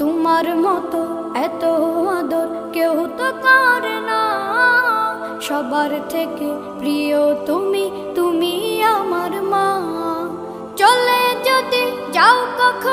তোমার মতো এত আদর কেউ তো করে না। সবার থেকে প্রিয় তুমি তুমি আমার মা। চলে যদি যাও কখন